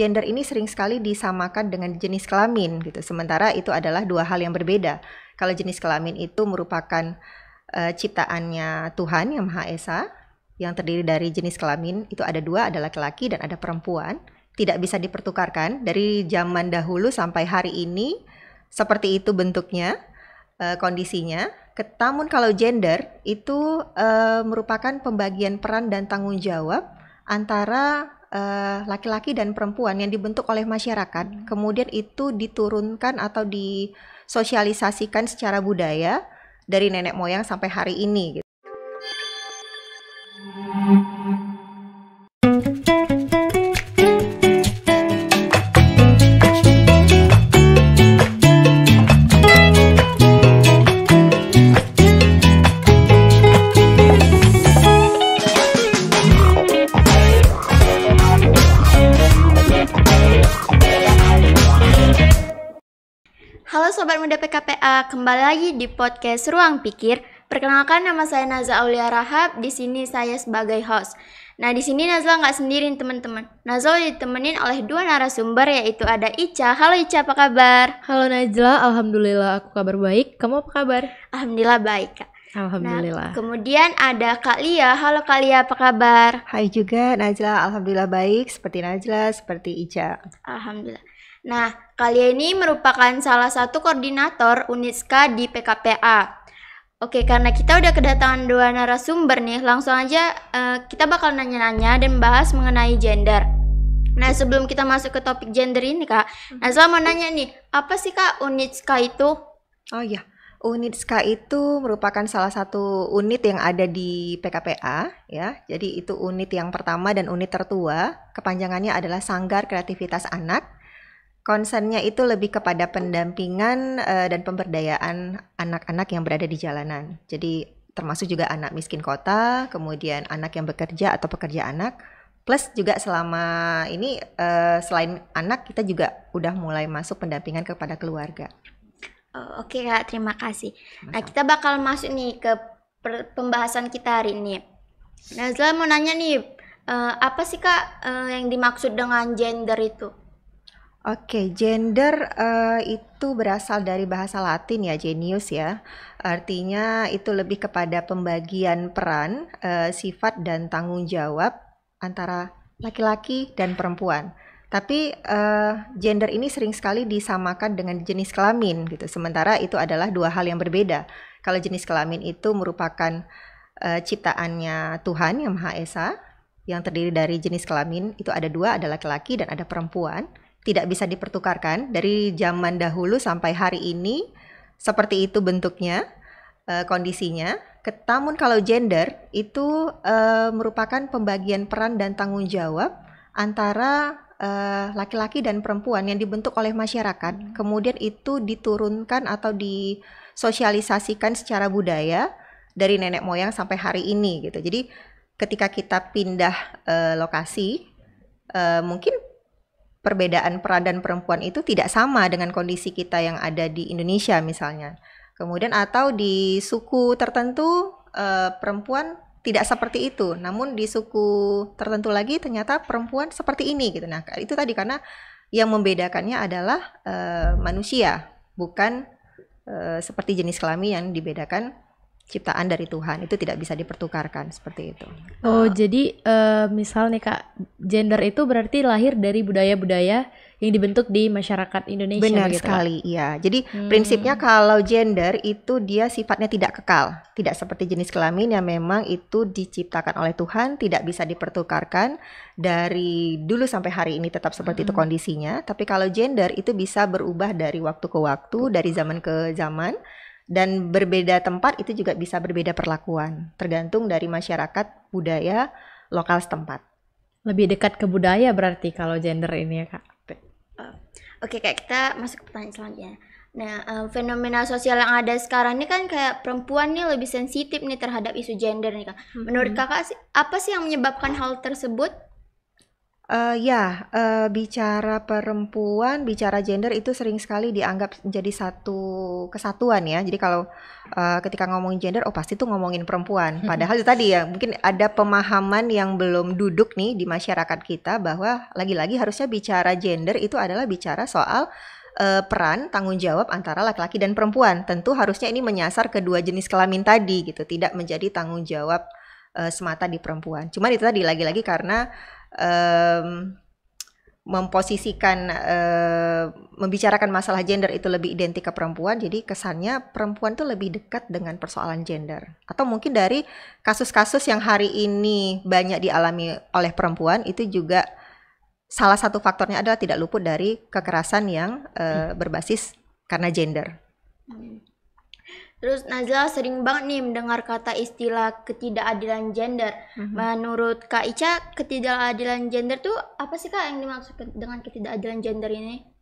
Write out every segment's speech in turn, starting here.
Gender ini sering sekali disamakan dengan jenis kelamin gitu. Sementara itu adalah dua hal yang berbeda. Kalau jenis kelamin itu merupakan uh, ciptaannya Tuhan yang Maha Esa yang terdiri dari jenis kelamin itu ada dua, ada laki-laki dan ada perempuan. Tidak bisa dipertukarkan dari zaman dahulu sampai hari ini seperti itu bentuknya, uh, kondisinya. Namun kalau gender itu uh, merupakan pembagian peran dan tanggung jawab antara laki-laki uh, dan perempuan yang dibentuk oleh masyarakat, hmm. kemudian itu diturunkan atau disosialisasikan secara budaya dari nenek moyang sampai hari ini. Kembali lagi di podcast Ruang Pikir. Perkenalkan nama saya Naza Aulia Rahab, di sini saya sebagai host. Nah, di sini Nazla nggak sendirian teman-teman. Nazla ditemenin oleh dua narasumber yaitu ada Ica. Halo Ica, apa kabar? Halo Najla, alhamdulillah aku kabar baik. Kamu apa kabar? Alhamdulillah baik, Kak. Alhamdulillah. Nah, kemudian ada Kak Lia. Halo Kak Lia, apa kabar? Hai juga Najla, alhamdulillah baik. Seperti Najla, seperti Ica. Alhamdulillah. Nah, kalian ini merupakan salah satu koordinator UNISKA di PKPA. Oke, karena kita udah kedatangan dua narasumber nih, langsung aja uh, kita bakal nanya-nanya dan bahas mengenai gender. Nah, sebelum kita masuk ke topik gender ini, Kak, nah saya mau nanya nih, apa sih Kak UNISKA itu? Oh iya, UNISKA itu merupakan salah satu unit yang ada di PKPA ya. Jadi itu unit yang pertama dan unit tertua. Kepanjangannya adalah Sanggar Kreativitas Anak Concernnya itu lebih kepada pendampingan uh, dan pemberdayaan anak-anak yang berada di jalanan. Jadi termasuk juga anak miskin kota, kemudian anak yang bekerja atau pekerja anak, plus juga selama ini uh, selain anak kita juga udah mulai masuk pendampingan kepada keluarga. Oh, Oke okay, kak, terima kasih. Masa. Nah kita bakal masuk nih ke pembahasan kita hari ini. Nazla mau nanya nih, uh, apa sih kak uh, yang dimaksud dengan gender itu? Oke, gender uh, itu berasal dari bahasa Latin ya, genius ya. Artinya itu lebih kepada pembagian peran, uh, sifat dan tanggung jawab antara laki-laki dan perempuan. Tapi uh, gender ini sering sekali disamakan dengan jenis kelamin gitu. Sementara itu adalah dua hal yang berbeda. Kalau jenis kelamin itu merupakan uh, ciptaannya Tuhan yang Maha Esa, yang terdiri dari jenis kelamin itu ada dua, ada laki-laki dan ada perempuan tidak bisa dipertukarkan dari zaman dahulu sampai hari ini seperti itu bentuknya uh, kondisinya. Namun kalau gender itu uh, merupakan pembagian peran dan tanggung jawab antara uh, laki-laki dan perempuan yang dibentuk oleh masyarakat. Kemudian itu diturunkan atau disosialisasikan secara budaya dari nenek moyang sampai hari ini gitu. Jadi ketika kita pindah uh, lokasi uh, mungkin perbedaan peran dan perempuan itu tidak sama dengan kondisi kita yang ada di Indonesia misalnya. Kemudian atau di suku tertentu uh, perempuan tidak seperti itu, namun di suku tertentu lagi ternyata perempuan seperti ini gitu. Nah, itu tadi karena yang membedakannya adalah uh, manusia, bukan uh, seperti jenis kelamin yang dibedakan ciptaan dari Tuhan itu tidak bisa dipertukarkan seperti itu. Oh, uh, jadi uh, misal nih Kak, gender itu berarti lahir dari budaya-budaya yang dibentuk di masyarakat Indonesia Benar begitu, sekali, iya. Jadi hmm. prinsipnya kalau gender itu dia sifatnya tidak kekal, tidak seperti jenis kelamin yang memang itu diciptakan oleh Tuhan, tidak bisa dipertukarkan dari dulu sampai hari ini tetap seperti hmm. itu kondisinya. Tapi kalau gender itu bisa berubah dari waktu ke waktu, dari zaman ke zaman dan berbeda tempat itu juga bisa berbeda perlakuan tergantung dari masyarakat budaya lokal setempat. Lebih dekat ke budaya berarti kalau gender ini ya kak. Uh, Oke okay, kak kita masuk ke pertanyaan selanjutnya. Nah um, fenomena sosial yang ada sekarang ini kan kayak perempuan nih lebih sensitif nih terhadap isu gender nih kak. Menurut kakak sih apa sih yang menyebabkan hal tersebut? Uh, ya, uh, bicara perempuan, bicara gender itu sering sekali dianggap jadi satu kesatuan ya. Jadi kalau uh, ketika ngomongin gender, oh pasti tuh ngomongin perempuan. Padahal itu tadi ya, mungkin ada pemahaman yang belum duduk nih di masyarakat kita bahwa lagi-lagi harusnya bicara gender itu adalah bicara soal uh, peran tanggung jawab antara laki-laki dan perempuan. Tentu harusnya ini menyasar kedua jenis kelamin tadi gitu, tidak menjadi tanggung jawab uh, semata di perempuan. Cuma itu tadi lagi-lagi karena um, memposisikan uh, membicarakan masalah gender itu lebih identik ke perempuan jadi kesannya perempuan tuh lebih dekat dengan persoalan gender atau mungkin dari kasus-kasus yang hari ini banyak dialami oleh perempuan itu juga salah satu faktornya adalah tidak luput dari kekerasan yang uh, berbasis karena gender. Hmm. Terus Nazila sering banget nih mendengar kata istilah ketidakadilan gender. Mm-hmm. Menurut Kak Ica, ketidakadilan gender tuh apa sih Kak yang dimaksud dengan ketidakadilan gender ini?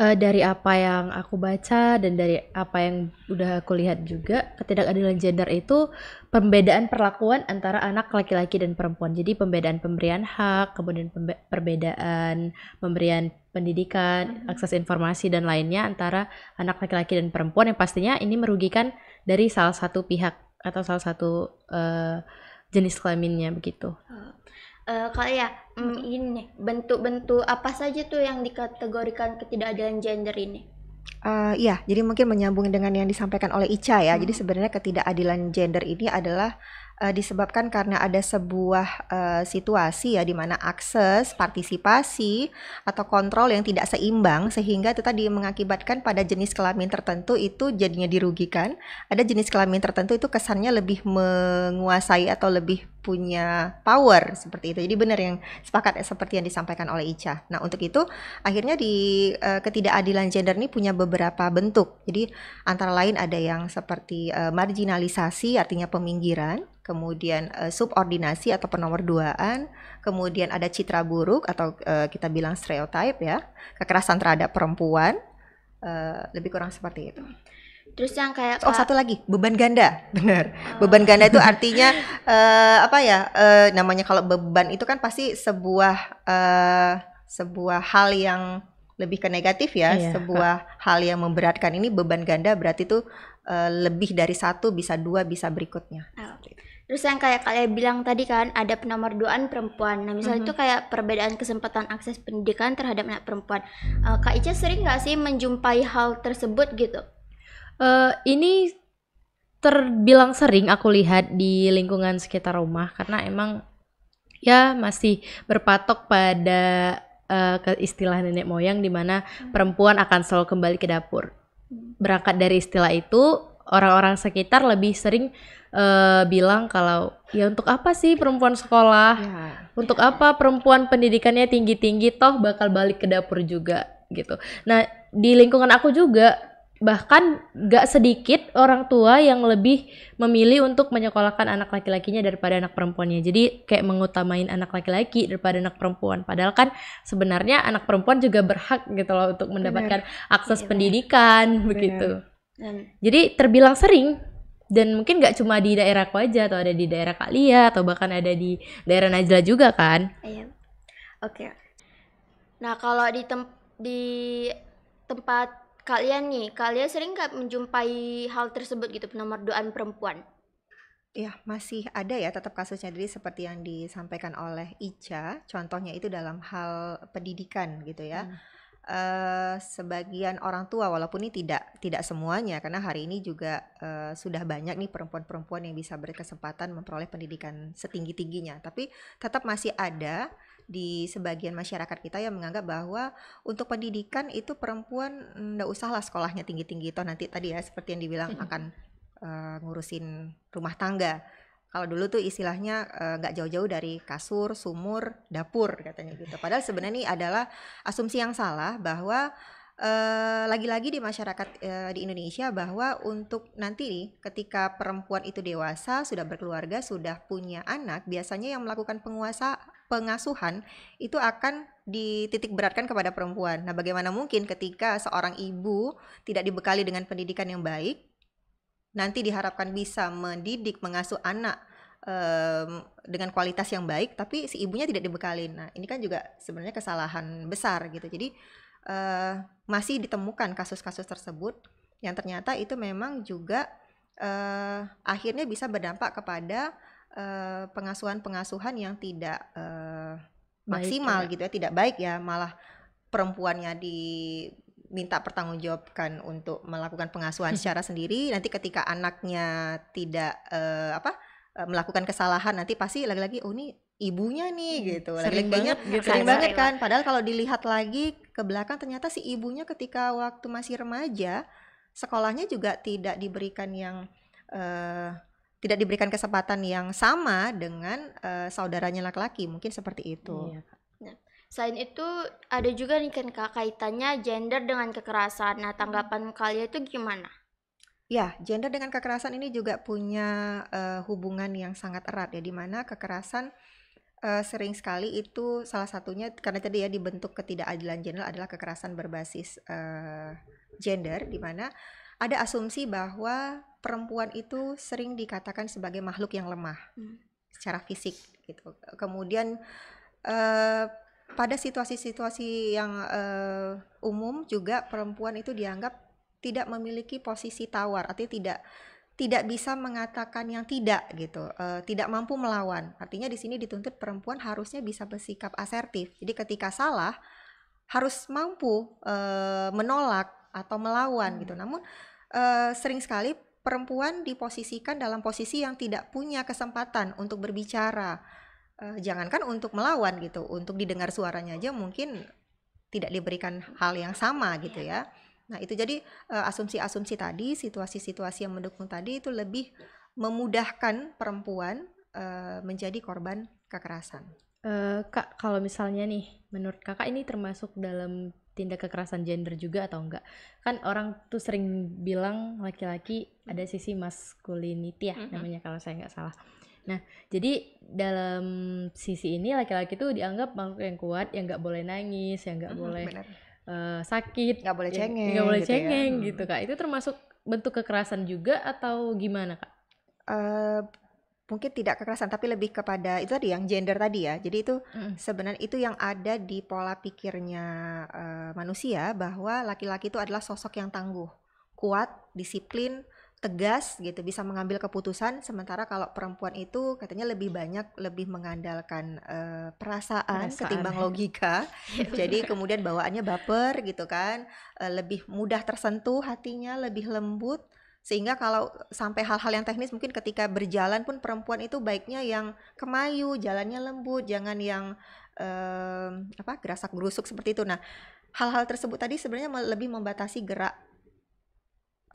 Uh, dari apa yang aku baca dan dari apa yang udah aku lihat juga ketidakadilan gender itu pembedaan perlakuan antara anak laki-laki dan perempuan jadi pembedaan pemberian hak kemudian pembe perbedaan pemberian pendidikan hmm. akses informasi dan lainnya antara anak laki-laki dan perempuan yang pastinya ini merugikan dari salah satu pihak atau salah satu uh, jenis kelaminnya begitu. Oh uh, ya um, ini bentuk-bentuk apa saja tuh yang dikategorikan ketidakadilan gender ini? Uh, iya, jadi mungkin menyambung dengan yang disampaikan oleh Ica ya. Hmm. Jadi sebenarnya ketidakadilan gender ini adalah uh, disebabkan karena ada sebuah uh, situasi ya di mana akses, partisipasi atau kontrol yang tidak seimbang sehingga itu tadi mengakibatkan pada jenis kelamin tertentu itu jadinya dirugikan. Ada jenis kelamin tertentu itu kesannya lebih menguasai atau lebih punya power seperti itu. Jadi benar yang sepakat seperti yang disampaikan oleh Ica. Nah, untuk itu akhirnya di uh, ketidakadilan gender ini punya beberapa bentuk. Jadi antara lain ada yang seperti uh, marginalisasi artinya peminggiran, kemudian uh, subordinasi atau penomorduaan, kemudian ada citra buruk atau uh, kita bilang stereotype ya, kekerasan terhadap perempuan, uh, lebih kurang seperti itu. Terus yang kayak Oh, satu lagi, beban ganda. Benar. Oh. Beban ganda itu artinya uh, apa ya? Uh, namanya kalau beban itu kan pasti sebuah uh, sebuah hal yang lebih ke negatif ya, iya. sebuah hal yang memberatkan. Ini beban ganda berarti itu uh, lebih dari satu bisa dua bisa berikutnya. Oh. Terus yang kayak kalian bilang tadi kan ada penomorduaan perempuan. Nah misalnya mm -hmm. itu kayak perbedaan kesempatan akses pendidikan terhadap anak perempuan. Uh, Kak Ica sering nggak sih menjumpai hal tersebut gitu? Uh, ini terbilang sering aku lihat di lingkungan sekitar rumah karena emang ya masih berpatok pada uh, ke istilah nenek moyang di mana hmm. perempuan akan selalu kembali ke dapur. Berangkat dari istilah itu, orang-orang sekitar lebih sering uh, bilang kalau ya untuk apa sih perempuan sekolah? Ya. Untuk apa perempuan pendidikannya tinggi-tinggi toh bakal balik ke dapur juga gitu. Nah, di lingkungan aku juga bahkan gak sedikit orang tua yang lebih memilih untuk menyekolahkan anak laki-lakinya daripada anak perempuannya. Jadi kayak mengutamain anak laki-laki daripada anak perempuan. Padahal kan sebenarnya anak perempuan juga berhak gitu loh untuk mendapatkan Bener. akses ya, pendidikan Bener. begitu. Dan, Jadi terbilang sering dan mungkin gak cuma di daerah aku aja atau ada di daerah Kalia atau bahkan ada di daerah Najla juga kan. Iya. Oke. Okay. Nah, kalau di tem di tempat kalian nih, kalian sering nggak menjumpai hal tersebut gitu penomorduaan perempuan? Ya, masih ada ya tetap kasusnya jadi seperti yang disampaikan oleh Ica, contohnya itu dalam hal pendidikan gitu ya. Hmm. Uh, sebagian orang tua walaupun ini tidak tidak semuanya karena hari ini juga uh, sudah banyak nih perempuan-perempuan yang bisa berkesempatan memperoleh pendidikan setinggi-tingginya tapi tetap masih ada di sebagian masyarakat kita yang menganggap bahwa untuk pendidikan itu perempuan ndak usahlah sekolahnya tinggi-tinggi toh nanti tadi ya seperti yang dibilang akan uh, ngurusin rumah tangga. Kalau dulu tuh istilahnya nggak uh, jauh-jauh dari kasur, sumur, dapur katanya gitu. Padahal sebenarnya ini adalah asumsi yang salah bahwa lagi-lagi uh, di masyarakat uh, di Indonesia bahwa untuk nanti nih ketika perempuan itu dewasa sudah berkeluarga sudah punya anak biasanya yang melakukan penguasa pengasuhan itu akan dititik beratkan kepada perempuan. Nah, bagaimana mungkin ketika seorang ibu tidak dibekali dengan pendidikan yang baik, nanti diharapkan bisa mendidik, mengasuh anak em, dengan kualitas yang baik, tapi si ibunya tidak dibekalin. Nah, ini kan juga sebenarnya kesalahan besar gitu. Jadi eh, masih ditemukan kasus-kasus tersebut yang ternyata itu memang juga eh, akhirnya bisa berdampak kepada pengasuhan-pengasuhan yang tidak eh, Baik maksimal ya. gitu ya, tidak baik ya, malah perempuannya diminta pertanggungjawabkan untuk melakukan pengasuhan secara sendiri. Nanti ketika anaknya tidak eh, apa eh, melakukan kesalahan, nanti pasti lagi-lagi oh ini ibunya nih gitu. Hmm, Sering Lagi-lagi banget gitu sering ya. banget Sering kan. Padahal kalau dilihat lagi ke belakang ternyata si ibunya ketika waktu masih remaja sekolahnya juga tidak diberikan yang eh, tidak diberikan kesempatan yang sama dengan eh, saudaranya laki-laki. Mungkin seperti itu. Iya. Selain itu ada juga nih kan Kak kaitannya gender dengan kekerasan. Nah, tanggapan kalian itu gimana? Ya, gender dengan kekerasan ini juga punya eh, hubungan yang sangat erat ya, di mana kekerasan eh, sering sekali itu salah satunya karena tadi ya dibentuk ketidakadilan gender adalah kekerasan berbasis eh, gender, di mana ada asumsi bahwa perempuan itu sering dikatakan sebagai makhluk yang lemah Hmm. secara fisik gitu. Kemudian eh, pada situasi-situasi yang eh, umum juga perempuan itu dianggap tidak memiliki posisi tawar, artinya tidak tidak bisa mengatakan yang tidak gitu, eh, tidak mampu melawan. Artinya di sini dituntut perempuan harusnya bisa bersikap asertif. Jadi ketika salah harus mampu eh, menolak atau melawan gitu. Namun eh, sering sekali perempuan diposisikan dalam posisi yang tidak punya kesempatan untuk berbicara. Eh, jangankan untuk melawan gitu, untuk didengar suaranya aja mungkin tidak diberikan hal yang sama gitu ya. Nah, itu jadi eh, asumsi-asumsi tadi, situasi-situasi yang mendukung tadi itu lebih memudahkan perempuan eh, menjadi korban kekerasan. Eh, Kak, kalau misalnya nih, menurut Kakak ini termasuk dalam tindak kekerasan gender juga atau enggak? Kan orang tuh sering bilang laki-laki ada sisi masculinity ya Mhm. namanya kalau saya nggak salah. Nah, jadi dalam sisi ini laki-laki tuh dianggap makhluk yang kuat, yang nggak boleh nangis, yang nggak Mhm, boleh eh, sakit, Nggak boleh yang- cengeng nggak boleh gitu ya. cengeng Hmm. gitu Kak. Itu termasuk bentuk kekerasan juga atau gimana Kak? Eh, mungkin tidak kekerasan tapi lebih kepada itu tadi yang gender tadi ya. Jadi itu Mm. sebenarnya itu yang ada di pola pikirnya eh, manusia bahwa laki-laki itu adalah sosok yang tangguh, kuat, disiplin, tegas gitu, bisa mengambil keputusan. Sementara kalau perempuan itu katanya lebih banyak lebih mengandalkan eh, perasaan, Perasaan. ketimbang logika. Jadi kemudian bawaannya baper gitu kan, eh, lebih mudah tersentuh hatinya, lebih lembut. Sehingga kalau sampai hal-hal yang teknis mungkin ketika berjalan pun perempuan itu baiknya yang kemayu, jalannya lembut, jangan yang em, apa gerasak gerusuk seperti itu. Nah, hal-hal tersebut tadi sebenarnya lebih membatasi gerak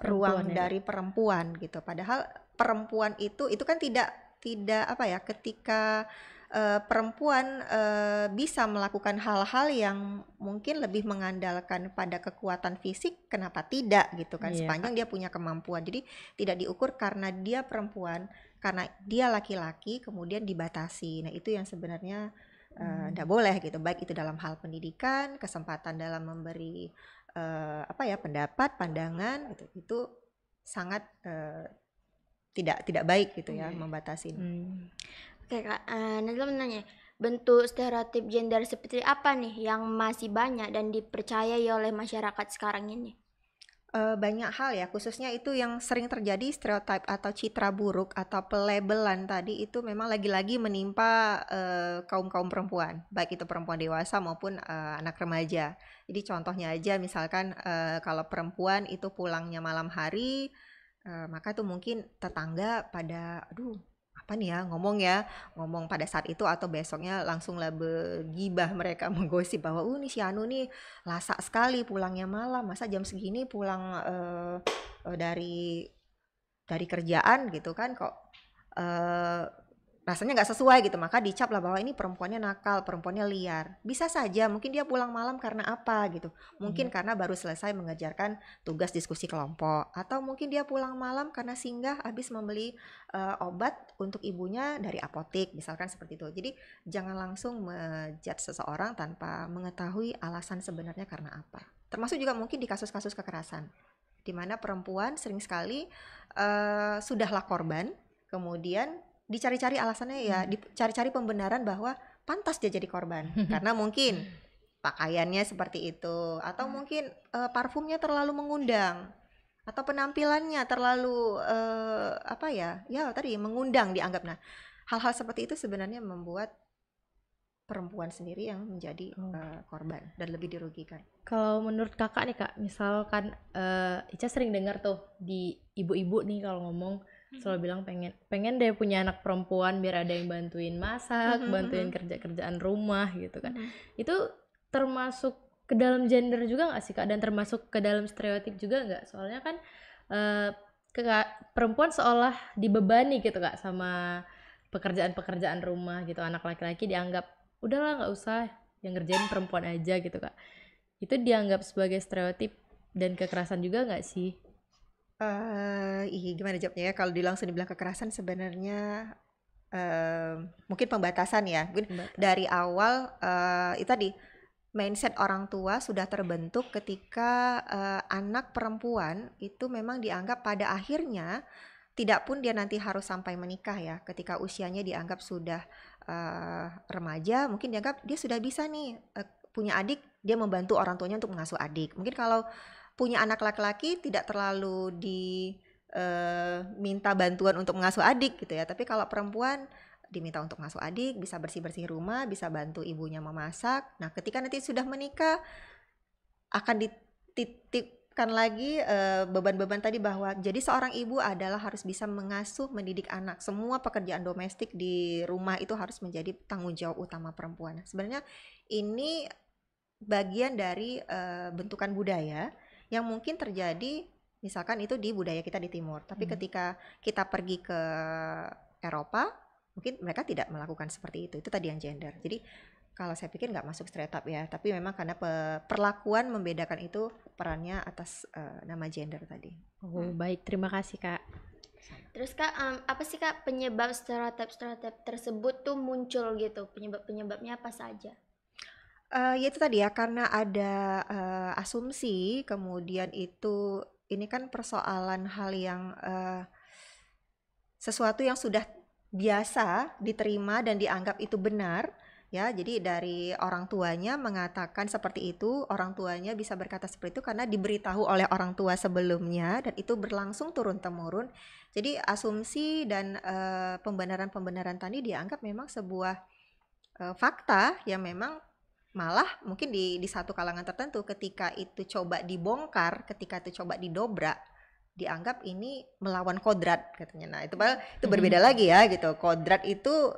ruang Perempuan ya, dari perempuan gitu. Padahal perempuan itu itu kan tidak tidak apa ya ketika eh, perempuan eh, bisa melakukan hal-hal yang mungkin lebih mengandalkan pada kekuatan fisik, kenapa tidak gitu kan? Iya. Sepanjang dia punya kemampuan. Jadi tidak diukur karena dia perempuan, karena dia laki-laki kemudian dibatasi. Nah, itu yang sebenarnya Hmm. tidak boleh gitu. Baik itu dalam hal pendidikan, kesempatan dalam memberi eh, apa ya pendapat, pandangan gitu. Itu sangat eh, tidak tidak baik gitu ya Hmm. membatasi. Hmm. Oke Kak, eh, Nazla mau nanya, bentuk stereotip gender seperti apa nih yang masih banyak dan dipercayai oleh masyarakat sekarang ini? Eh, banyak hal ya, khususnya itu yang sering terjadi stereotip atau citra buruk atau pelabelan tadi itu memang lagi-lagi menimpa eh, kaum-kaum perempuan, baik itu perempuan dewasa maupun eh, anak remaja. Jadi contohnya aja misalkan eh, kalau perempuan itu pulangnya malam hari, eh, maka tuh mungkin tetangga pada, aduh apa nih ya ngomong ya ngomong pada saat itu atau besoknya langsung lah begibah mereka menggosip bahwa uh nih si Anu nih lasak sekali pulangnya malam masa jam segini pulang eh, dari dari kerjaan gitu kan kok eh, rasanya nggak sesuai gitu. Maka dicap lah bahwa ini perempuannya nakal perempuannya liar. Bisa saja mungkin dia pulang malam karena apa gitu. Mungkin karena baru selesai mengejarkan tugas diskusi kelompok. Atau mungkin dia pulang malam karena singgah habis membeli eh, obat untuk ibunya dari apotek misalkan seperti itu. Jadi jangan langsung menjudge seseorang tanpa mengetahui alasan sebenarnya karena apa. Termasuk juga mungkin di kasus-kasus kekerasan. Di mana perempuan sering sekali eh, sudahlah korban kemudian dicari-cari alasannya ya, dicari-cari pembenaran bahwa pantas dia jadi korban karena mungkin pakaiannya seperti itu atau mungkin eh, parfumnya terlalu mengundang atau penampilannya terlalu eh, apa ya? Ya tadi mengundang dianggap. Nah, hal-hal seperti itu sebenarnya membuat perempuan sendiri yang menjadi Oh. eh, korban dan lebih dirugikan. Kalau menurut kakak nih kak, misalkan eh, Ica sering dengar tuh di ibu-ibu nih kalau ngomong selalu bilang pengen pengen deh punya anak perempuan biar ada yang bantuin masak, Mhm, bantuin mhm. kerja-kerjaan rumah gitu kan. Itu termasuk ke dalam gender juga nggak sih kak? Dan termasuk ke dalam stereotip juga nggak? Soalnya kan eh, ke- perempuan seolah dibebani gitu kak sama pekerjaan-pekerjaan rumah gitu. Anak laki-laki dianggap udahlah nggak usah yang ngerjain perempuan aja gitu kak. Itu dianggap sebagai stereotip dan kekerasan juga nggak sih? Eh, ih, gimana jawabnya ya? Kalau di langsung dibilang kekerasan sebenarnya eh, mungkin pembatasan ya. Mungkin Mbak? dari awal eh, itu tadi mindset orang tua sudah terbentuk ketika eh, anak perempuan itu memang dianggap pada akhirnya tidak pun dia nanti harus sampai menikah ya. Ketika usianya dianggap sudah eh, remaja, mungkin dianggap dia sudah bisa nih eh, punya adik, dia membantu orang tuanya untuk mengasuh adik. Mungkin kalau punya anak laki-laki tidak terlalu diminta bantuan untuk mengasuh adik gitu ya. Tapi kalau perempuan diminta untuk mengasuh adik, bisa bersih-bersih rumah, bisa bantu ibunya memasak. Nah, ketika nanti sudah menikah akan dititipkan lagi eh, beban-beban tadi bahwa jadi seorang ibu adalah harus bisa mengasuh, mendidik anak. Semua pekerjaan domestik di rumah itu harus menjadi tanggung jawab utama perempuan. Sebenarnya ini bagian dari eh, bentukan budaya yang mungkin terjadi misalkan itu di budaya kita di timur tapi Hmm. ketika kita pergi ke Eropa mungkin mereka tidak melakukan seperti itu itu tadi yang gender jadi kalau saya pikir nggak masuk stereotip ya tapi memang karena pe- perlakuan membedakan itu perannya atas eh, nama gender tadi Oh baik, terima kasih kak. Terus kak, em, apa sih kak penyebab stereotip-stereotip tersebut tuh muncul gitu? Penyebab-penyebabnya apa saja? Eh, ya itu tadi ya karena ada eh, asumsi kemudian itu ini kan persoalan hal yang eh, sesuatu yang sudah biasa diterima dan dianggap itu benar ya. Jadi dari orang tuanya mengatakan seperti itu orang tuanya bisa berkata seperti itu karena diberitahu oleh orang tua sebelumnya dan itu berlangsung turun temurun jadi asumsi dan pembenaran-pembenaran tadi dianggap memang sebuah eh, fakta yang memang malah mungkin di di satu kalangan tertentu ketika itu coba dibongkar, ketika itu coba didobrak, dianggap ini melawan kodrat katanya. Nah, itu padahal itu berbeda lagi ya gitu. Kodrat itu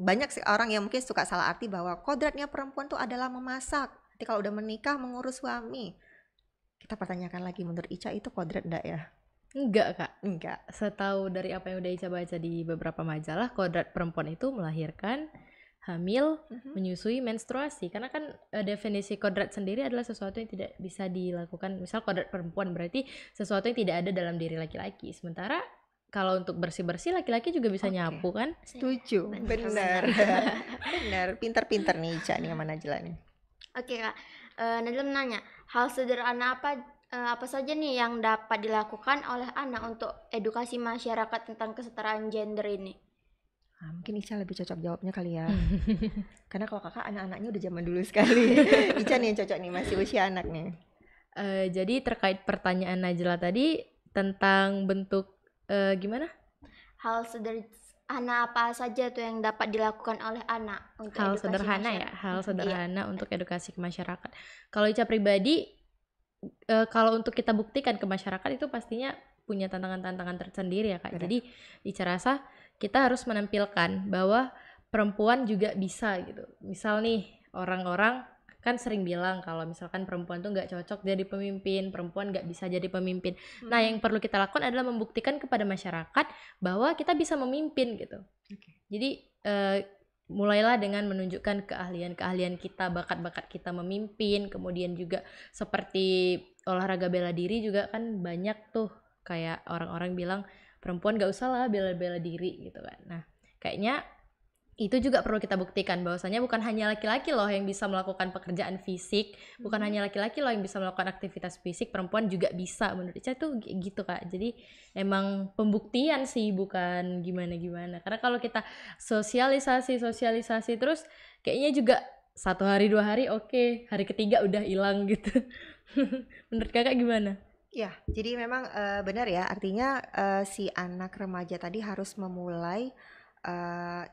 banyak sih orang yang mungkin suka salah arti bahwa kodratnya perempuan tuh adalah memasak. Nanti kalau udah menikah mengurus suami. Kita pertanyakan lagi menurut Ica itu kodrat enggak ya? Enggak kak. Enggak. Setahu dari apa yang udah Ica baca di beberapa majalah, kodrat perempuan itu melahirkan, hamil, Mhm. menyusui, menstruasi. Karena kan eh, definisi kodrat sendiri adalah sesuatu yang tidak bisa dilakukan. Misal kodrat perempuan berarti sesuatu yang tidak ada dalam diri laki-laki. Sementara kalau untuk bersih-bersih laki-laki juga bisa Oke. nyapu kan? Setuju. Benar. Benar. Pinter-pinter nih Ica nih sama Najla nih. Oke kak, Eh Najla menanya, hal sederhana apa eh, apa saja nih yang dapat dilakukan oleh anak untuk edukasi masyarakat tentang kesetaraan gender ini? Ah, mungkin Ica lebih cocok jawabnya kali ya. Karena kalau kakak anak-anaknya udah zaman dulu sekali. Ica nih yang cocok nih, masih usia anak nih. Eh, jadi terkait pertanyaan Najla tadi tentang bentuk eh, gimana? Hal sederhana apa saja tuh yang dapat dilakukan oleh anak untuk hal edukasi sederhana ya, hal Iya. sederhana untuk edukasi ke masyarakat. Kalau Ica pribadi, eh, kalau untuk kita buktikan ke masyarakat itu pastinya punya tantangan-tantangan tersendiri ya kak. Benar. Jadi Ica rasa kita harus menampilkan bahwa perempuan juga bisa gitu. Misal nih orang-orang kan sering bilang kalau misalkan perempuan tuh nggak cocok jadi pemimpin, perempuan nggak bisa jadi pemimpin. Nah yang perlu kita lakukan adalah membuktikan kepada masyarakat bahwa kita bisa memimpin gitu. Oke. Jadi eh, mulailah dengan menunjukkan keahlian-keahlian kita, bakat-bakat kita memimpin, kemudian juga seperti olahraga bela diri juga kan banyak tuh kayak orang-orang bilang perempuan gak usah lah bela-bela diri gitu kan. Nah kayaknya itu juga perlu kita buktikan bahwasanya bukan hanya laki-laki loh yang bisa melakukan pekerjaan fisik, bukan Hmm. hanya laki-laki loh yang bisa melakukan aktivitas fisik, perempuan juga bisa menurut saya tuh gi- gitu Kak. Jadi emang pembuktian sih bukan gimana-gimana. Karena kalau kita sosialisasi sosialisasi terus kayaknya juga satu hari dua hari oke, hari ketiga udah hilang gitu. menurut Kakak gimana? Ya, jadi memang eh, benar ya. Artinya eh, si anak remaja tadi harus memulai eh,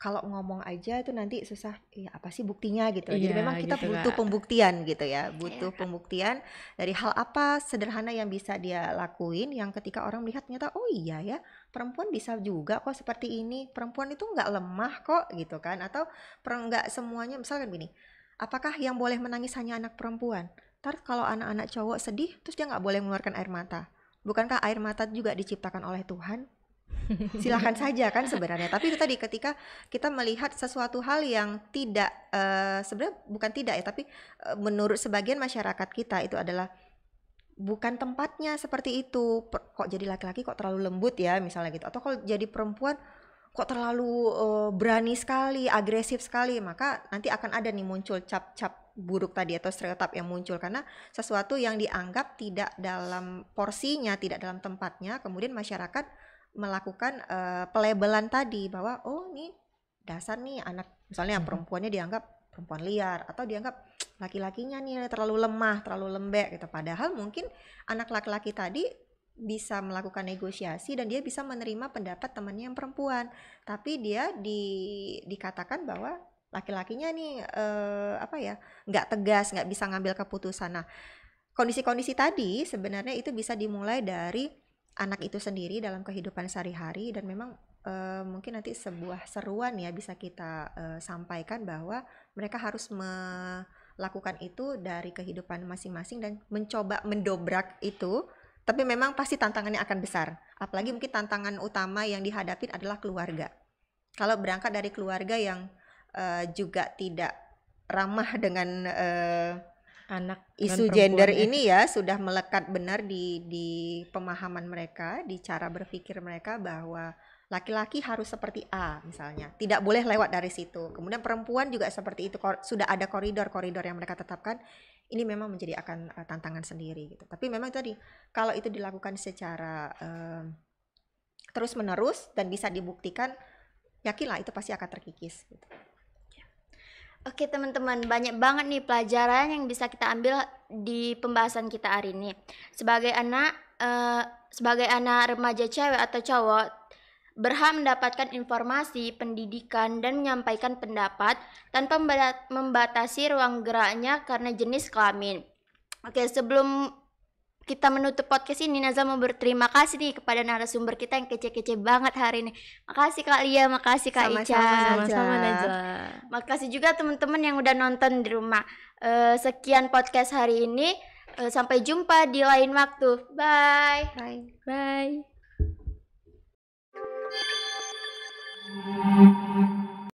kalau ngomong aja itu nanti susah. Ya apa sih buktinya gitu. Jadi Iya, memang kita gitu, butuh Kak. pembuktian gitu ya. Butuh Iya, Kak. pembuktian dari hal apa sederhana yang bisa dia lakuin. Yang ketika orang melihat ternyata oh iya ya perempuan bisa juga kok seperti ini. Perempuan itu nggak lemah kok gitu kan. Atau per- nggak semuanya misalkan gini. Apakah yang boleh menangis hanya anak perempuan? Ntar kalau anak-anak cowok sedih, terus dia nggak boleh mengeluarkan air mata. Bukankah air mata juga diciptakan oleh Tuhan? Silahkan saja kan sebenarnya. Tapi itu tadi ketika kita melihat sesuatu hal yang tidak eh, sebenarnya bukan tidak ya, tapi eh, menurut sebagian masyarakat kita itu adalah bukan tempatnya seperti itu. Per- Kok jadi laki-laki kok terlalu lembut ya misalnya gitu. Atau kalau jadi perempuan kok terlalu eh, berani sekali, agresif sekali, maka nanti akan ada nih muncul cap-cap buruk tadi atau stereotip yang muncul karena sesuatu yang dianggap tidak dalam porsinya, tidak dalam tempatnya, kemudian masyarakat melakukan eh, pelabelan tadi bahwa oh ini dasar nih anak misalnya yang Mhm. perempuannya dianggap perempuan liar atau dianggap laki-lakinya nih terlalu lemah, terlalu lembek gitu. Padahal mungkin anak laki-laki tadi bisa melakukan negosiasi dan dia bisa menerima pendapat temannya yang perempuan. Tapi dia di dikatakan bahwa laki-lakinya nih eh, apa ya nggak tegas, nggak bisa ngambil keputusan. Nah, kondisi-kondisi tadi sebenarnya itu bisa dimulai dari anak itu sendiri dalam kehidupan sehari-hari dan memang eh, mungkin nanti sebuah seruan ya bisa kita eh, sampaikan bahwa mereka harus melakukan itu dari kehidupan masing-masing dan mencoba mendobrak itu. Tapi memang pasti tantangannya akan besar. Apalagi mungkin tantangan utama yang dihadapi adalah keluarga. Kalau berangkat dari keluarga yang eh, juga tidak ramah dengan eh, Anak isu gender ya. ini ya sudah melekat benar di di pemahaman mereka, di cara berpikir mereka bahwa laki-laki harus seperti A misalnya, tidak boleh lewat dari situ. Kemudian perempuan juga seperti itu, sudah ada koridor-koridor yang mereka tetapkan. Ini memang menjadi akan eh, tantangan sendiri gitu. Tapi memang tadi kalau itu dilakukan secara terus menerus dan bisa dibuktikan, yakinlah itu pasti akan terkikis. Gitu. Oke teman-teman, banyak banget nih pelajaran yang bisa kita ambil di pembahasan kita hari ini. Sebagai anak, eh, sebagai anak remaja cewek atau cowok, berhak mendapatkan informasi, pendidikan, dan menyampaikan pendapat tanpa memba- membatasi ruang geraknya karena jenis kelamin. Oke, sebelum kita menutup podcast ini, Naza mau berterima kasih nih kepada narasumber kita yang kece-kece banget hari ini. Makasih Kak Lia, makasih Kak Ica. Sama-sama. Makasih juga teman-teman yang udah nonton di rumah. Eh, sekian podcast hari ini. Eh, sampai jumpa di lain waktu. Bye. Bye. Bye.